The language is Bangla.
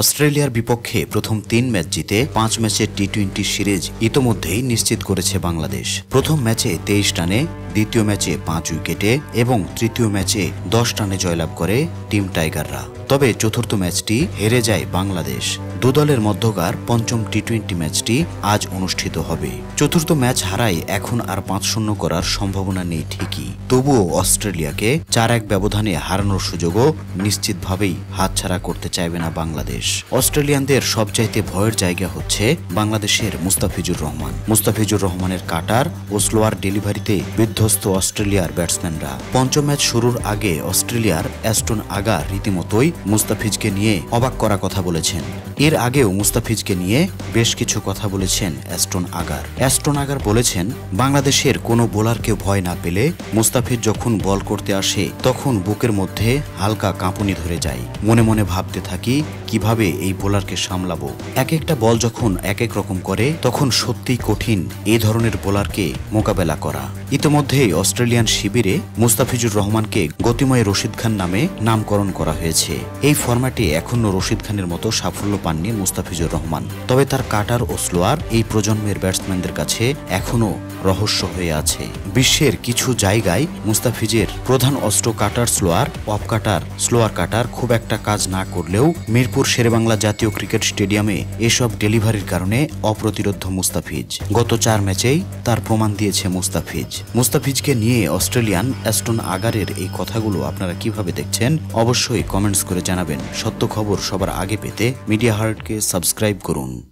অস্ট্রেলিয়ার বিপক্ষে প্রথম তিন ম্যাচ জিতে পাঁচ ম্যাচের টি টোয়েন্টি সিরিজ ইতোমধ্যেই নিশ্চিত করেছে বাংলাদেশ। প্রথম ম্যাচে তেইশ রানে, দ্বিতীয় ম্যাচে পাঁচ উইকেটে এবং তৃতীয় ম্যাচে দশ রানে জয়লাভ করে টিম টাইগাররা। তবে চতুর্থ ম্যাচটি হেরে যায় বাংলাদেশ। দুদলের মধ্যকার পঞ্চম টি টোয়েন্টি ম্যাচটি আজ অনুষ্ঠিত হবে। চতুর্থ ম্যাচ হারায় এখন আর পাঁচ শূন্য করার সম্ভাবনা নেই ঠিকই। তবুও অস্ট্রেলিয়াকে চার এক ব্যবধানে হারানোর সুযোগও নিশ্চিতভাবেই হাতছাড়া করতে চাইবে না বাংলাদেশ। অস্ট্রেলিয়ানদের সবচাইতে ভয়ের জায়গা হচ্ছে বাংলাদেশের মুস্তাফিজুর রহমান। মুস্তাফিজুর রহমানের কাটার ও স্লোয়ার ডেলিভারিতে বিধ্বস্ত অস্ট্রেলিয়ার ব্যাটসম্যানরা। পঞ্চম ম্যাচ শুরুর আগে অস্ট্রেলিয়ার অ্যাস্টন আগা রীতিমতোই মুস্তাফিজকে নিয়ে অবাক করা কথা বলেছেন। এর আগেও মুস্তাফিজকে নিয়ে বেশ কিছু কথা বলেছেন অ্যাস্টন আগার। অ্যাস্টন আগার বলেছেন, বাংলাদেশের কোনো বোলারকে ভয় না পেলে মুস্তাফিজ যখন বল করতে আসে, তখন বুকের মধ্যে হালকা কাঁপুনি ধরে যায়। মনে মনে ভাবতে থাকি, কীভাবে এই বোলারকে সামলাবো? এক একটা বল যখন এক এক রকম করে, তখন সত্যিই কঠিন এই ধরনের বোলারকে মোকাবেলা করা। ইতিমধ্যেই অস্ট্রেলিয়ান শিবিরে মুস্তাফিজুর রহমানকে গতিময় রশিদ খান নামে নামকরণ করা হয়েছে। এই ফরম্যাটে এখনও রশিদ খানের মতো সাফল্য পাননি মুস্তাফিজুর রহমান। তবে তার কাটার ও স্লোয়ার এই প্রজন্মের ব্যাটসম্যানদের কাছে এখনও রহস্য হয়ে আছে। বিশ্বের কিছু জায়গায় মুস্তাফিজের প্রধান অস্ত্র cutter slower, off cutter, slower cutter খুব একটা কাজ না করলেও মিরপুর শেরেবাংলা জাতীয় ক্রিকেট স্টেডিয়ামে এসব ডেলিভারির কারণে অপ্রতিরোধ মুস্তাফিজ। গত চার ম্যাচেই তার প্রমাণ দিয়েছে মুস্তাফিজ। মুস্তাফিজকে নিয়ে অস্ট্রেলিয়ান অ্যাস্টন আগারের এই কথাগুলো আপনারা কীভাবে দেখছেন, অবশ্যই কমেন্টস করে জানাবেন। সত্য খবর সবার আগে পেতে মিডিয়া হার্টকে সাবস্ক্রাইব করুন।